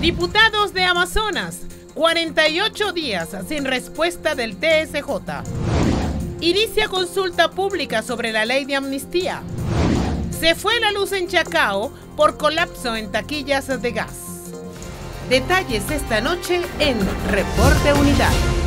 Diputados de Amazonas, 48 días sin respuesta del TSJ. Inicia consulta pública sobre la ley de amnistía. Se fue la luz en Chacao por colapso en taquillas de gas. Detalles esta noche en Reporte Unidad.